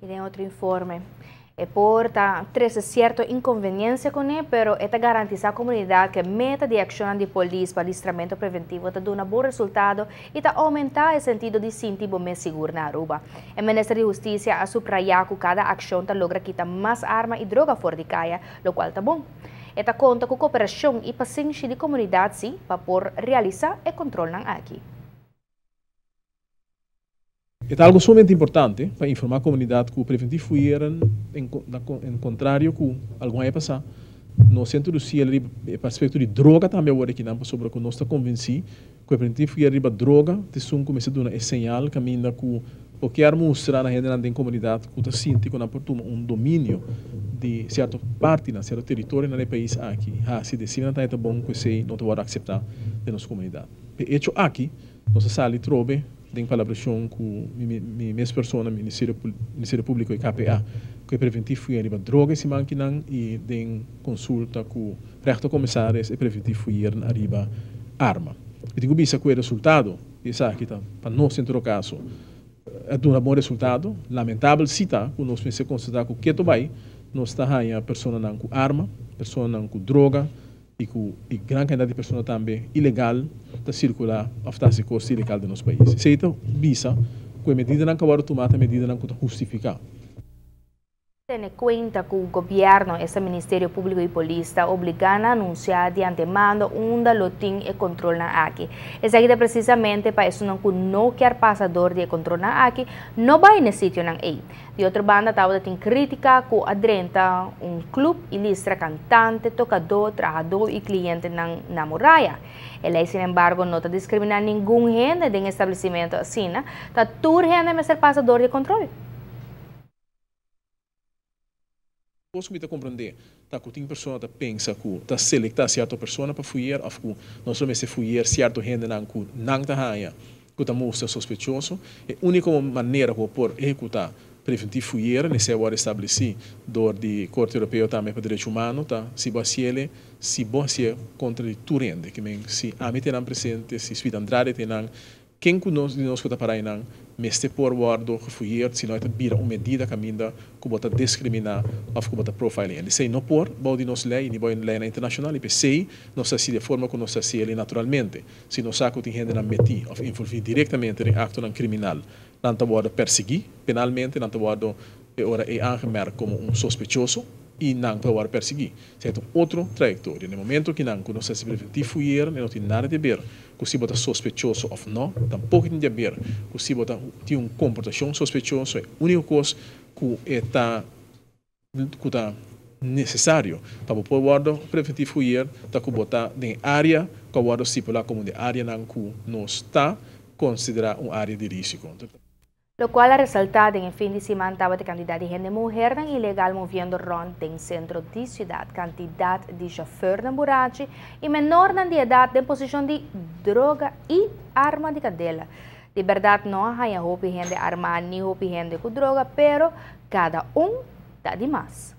E tem outro informe. E porta três certa inconveniência com ele, pero esta garantiza à comunidade que a meta de ação de polícia para listramento preventivo está dando um bom resultado e está aumentar o sentido de sentir mais seguro na Aruba. O Ministério de Justiça a subrayar que cada ação está logra quitar mais arma e droga fora de caia, o qual está bom. Esta conta com cooperação e paciência de comunidade sim, para por realizar e controlar aqui. É algo sumamente importante para informar a comunidade que o preventivo foi em, em contrário com alguma é passar centro do CIE, para aspecto de droga também agora aqui não sobre que nós está convencido que o preventivo foi riba droga te sum começa a dar é sinal que o que mostrar na gente na comunidade que está sente que um domínio de certa parte na certo território no país aqui ah se decide não está bom que você não vai aceitar de nossa comunidade. Hecho aqui nós sali trobe tem colaboração com minhas pessoas, Ministério, Ministério Público e KPA, é preventivo e arriba drogas e manquinan e tem consulta com resto comissários e preventivo e arriba arma. E digo bisa o resultado, e que para nós em todo caso, é um bom resultado, lamentável cita, que nós pensamos constatar que o que vai, nós está a pessoa com arma, pessoa com droga, e que e grande quantidade de pessoas também ilegal está circular está se ilegal do nosso país. Se então visa, com a medida não acabar tomar, a medida não justificar. Tiene cuenta que el gobierno, ese Ministerio Público y Policía, obligan a anunciar de antemano un lotín y control aquí. Es aquí precisamente para eso no, no quer pasador de control aquí, no va en el sitio ahí. De otra banda, estaba de crítica que adrenta un club y listra cantante, tocador, trabajador y cliente en la muralla. El sin embargo, no está discriminando ningún gente de un establecimiento así, está todo gente ser pasador de control. Me compreender, tá que tem pessoa que pensa que tá selectar certa pessoa para fuir, ou que não somente fuir certo gente não que não tá raia, que tá mostra sospechoso, é a única maneira que por executar preventivo fuir, nesse hora estabelecido, do de Corte Europeu também para Direitos Humanos, tá? Se você se você contra o turende, que se a mim tem presente, se Suída Andrade tem quem que nós nós que para aí não meste guardo refugiar se nós bira uma medida caminda que bota discriminar ou que bota profiling ele sei não por bode nos lei ni boa lei internacional e sei não se de forma que nós se ele naturalmente. Se nós saco tem gente na meti ou envolver diretamente em acto não criminal. Não tá pode perseguir penalmente não tá pode ora é angemerkt como um sospechoso e não para perseguir. Certo? Outra trajetória. No momento que não conhece se preventivo ir, não tem nada a ver com se você sospechoso ou não, tampouco tem a ver com se você tem uma comportação sospechosa. É a única coisa que está que está necessário para poder preventivo ir, está que botar em área que guarda se como de área não que não está considerada uma área de risco. Lo cual ha resaltado en el fin de semana de cantidad de gente mujer ilegal moviendo ron en centro de ciudad, cantidad de chofer de burachi y menor de edad en posición de droga y arma de cadela. De verdad no hay gente armada ni gente con droga, pero cada un da de más.